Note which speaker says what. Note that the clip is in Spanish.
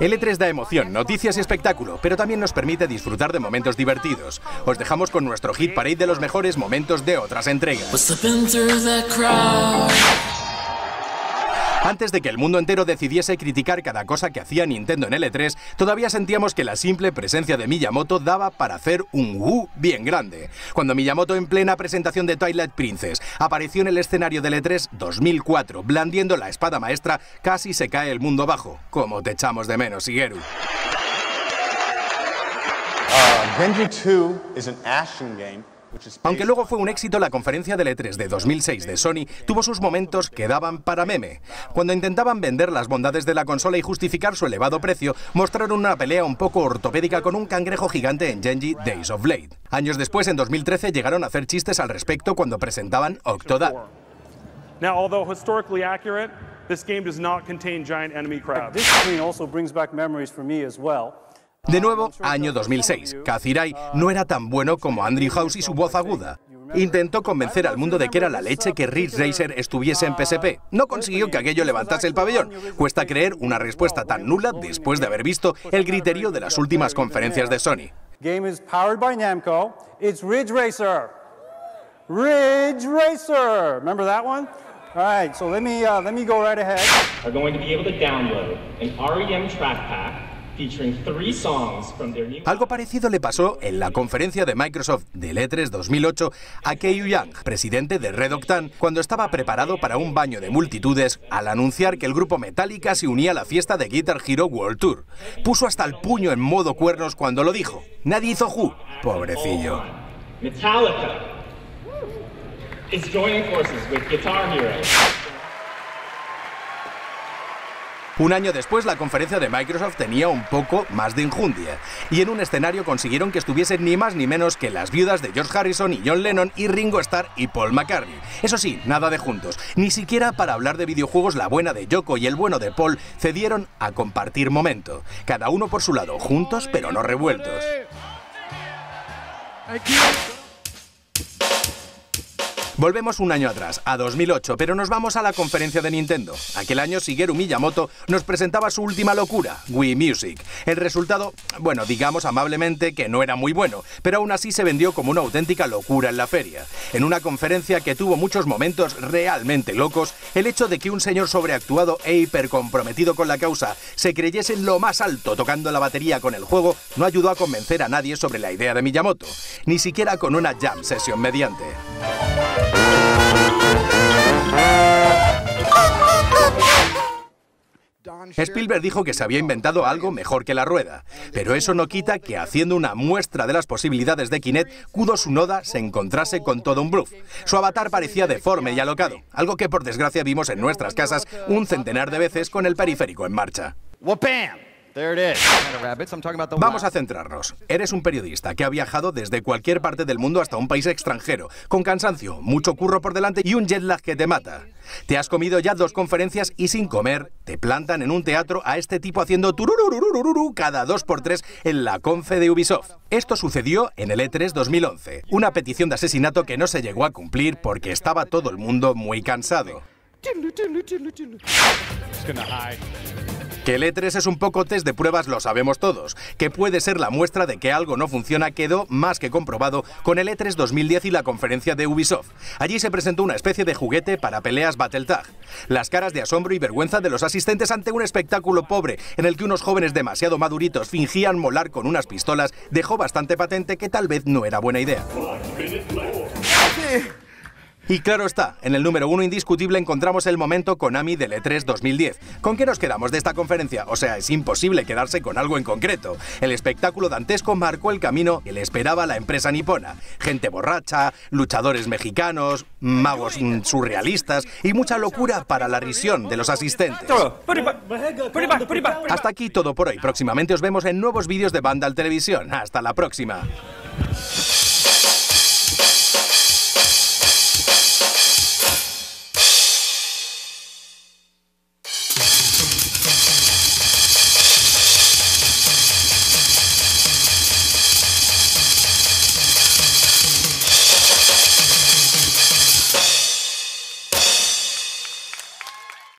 Speaker 1: L3 da emoción, noticias y espectáculo, pero también nos permite disfrutar de momentos divertidos. Os dejamos con nuestro hit parade de los mejores momentos de otras entregas. Antes de que el mundo entero decidiese criticar cada cosa que hacía Nintendo en L3, todavía sentíamos que la simple presencia de Miyamoto daba para hacer un Woo bien grande. Cuando Miyamoto en plena presentación de Twilight Princess apareció en el escenario de L3 2004, blandiendo la espada maestra, casi se cae el mundo abajo. Como te echamos de menos, Shigeru. Uh,
Speaker 2: Genji 2 is an action game
Speaker 1: aunque luego fue un éxito, la conferencia del E3 de 2006 de Sony tuvo sus momentos que daban para meme. Cuando intentaban vender las bondades de la consola y justificar su elevado precio, mostraron una pelea un poco ortopédica con un cangrejo gigante en Genji Days of Blade. Años después, en 2013, llegaron a hacer chistes al respecto cuando presentaban Octodad.
Speaker 3: Now, although historically accurate, this game does not contain giant enemy crabs. This screen also brings back memories for me as well.
Speaker 1: De nuevo, año 2006. Kazirai no era tan bueno como Andrew House y su voz aguda. Intentó convencer al mundo de que era la leche que Ridge Racer estuviese en PSP. No consiguió que aquello levantase el pabellón. Cuesta creer una respuesta tan nula después de haber visto el griterío de las últimas conferencias de Sony.
Speaker 3: Game is powered by Namco. It's Ridge Racer. Ridge Racer. Remember that one? All right, so let me uh, let me go right ahead.
Speaker 4: Are going to be able to download an REM track pack
Speaker 1: algo parecido le pasó en la conferencia de Microsoft del E3 2008 a Kei Yang, presidente de Red Octane, cuando estaba preparado para un baño de multitudes al anunciar que el grupo Metallica se unía a la fiesta de Guitar Hero World Tour. Puso hasta el puño en modo cuernos cuando lo dijo. Nadie hizo Who. Pobrecillo.
Speaker 4: Metallica is joining forces with Guitar Hero.
Speaker 1: Un año después, la conferencia de Microsoft tenía un poco más de injundia, y en un escenario consiguieron que estuviesen ni más ni menos que las viudas de George Harrison y John Lennon y Ringo Starr y Paul McCartney. Eso sí, nada de juntos. Ni siquiera para hablar de videojuegos la buena de Yoko y el bueno de Paul cedieron a compartir momento. Cada uno por su lado, juntos pero no revueltos. Volvemos un año atrás, a 2008, pero nos vamos a la conferencia de Nintendo. Aquel año Shigeru Miyamoto nos presentaba su última locura, Wii Music. El resultado, bueno, digamos amablemente que no era muy bueno, pero aún así se vendió como una auténtica locura en la feria. En una conferencia que tuvo muchos momentos realmente locos, el hecho de que un señor sobreactuado e hipercomprometido con la causa se creyese lo más alto tocando la batería con el juego no ayudó a convencer a nadie sobre la idea de Miyamoto, ni siquiera con una jam session mediante. Spielberg dijo que se había inventado algo mejor que la rueda, pero eso no quita que haciendo una muestra de las posibilidades de Kinect, Kudo Sunoda se encontrase con todo un bluff. Su avatar parecía deforme y alocado, algo que por desgracia vimos en nuestras casas un centenar de veces con el periférico en marcha. Vamos a centrarnos. Eres un periodista que ha viajado desde cualquier parte del mundo hasta un país extranjero, con cansancio, mucho curro por delante y un jet lag que te mata. Te has comido ya dos conferencias y sin comer te plantan en un teatro a este tipo haciendo tururururururu cada dos por tres en la confe de Ubisoft. Esto sucedió en el E3 2011, una petición de asesinato que no se llegó a cumplir porque estaba todo el mundo muy cansado. Que el E3 es un poco test de pruebas lo sabemos todos. Que puede ser la muestra de que algo no funciona quedó más que comprobado con el E3 2010 y la conferencia de Ubisoft. Allí se presentó una especie de juguete para peleas Battletag. Las caras de asombro y vergüenza de los asistentes ante un espectáculo pobre en el que unos jóvenes demasiado maduritos fingían molar con unas pistolas dejó bastante patente que tal vez no era buena idea. Y claro está, en el número uno indiscutible encontramos el momento Konami del E3 2010. ¿Con qué nos quedamos de esta conferencia? O sea, es imposible quedarse con algo en concreto. El espectáculo dantesco marcó el camino que le esperaba la empresa nipona. Gente borracha, luchadores mexicanos, magos surrealistas y mucha locura para la risión de los asistentes. Hasta aquí todo por hoy. Próximamente os vemos en nuevos vídeos de Vandal Televisión. Hasta la próxima.